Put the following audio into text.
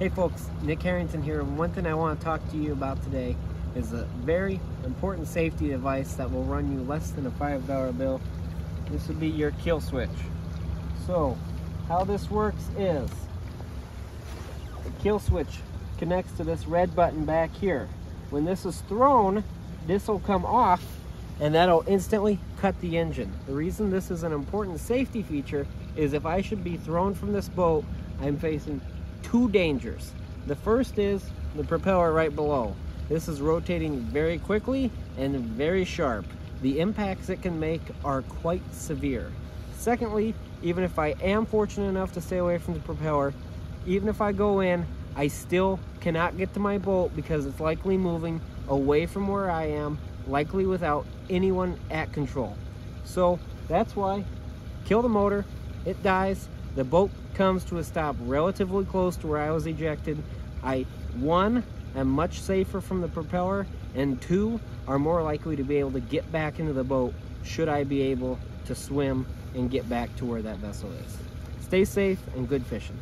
Hey folks, Nick Harrington here. One thing I want to talk to you about today is a very important safety device that will run you less than a $5 bill. This would be your kill switch. So, how this works is the kill switch connects to this red button back here. When this is thrown, this will come off and that'll instantly cut the engine. The reason this is an important safety feature is if I should be thrown from this boat, I'm facing two dangers. The first is the propeller right below. This is rotating very quickly and very sharp. The impacts it can make are quite severe. Secondly, even if I am fortunate enough to stay away from the propeller, even if I go in, I still cannot get to my boat because it's likely moving away from where I am, likely without anyone at control. So that's why kill the motor, it dies, the boat comes to a stop relatively close to where I was ejected. I, one, am much safer from the propeller, and two, are more likely to be able to get back into the boat should I be able to swim and get back to where that vessel is. Stay safe and good fishing.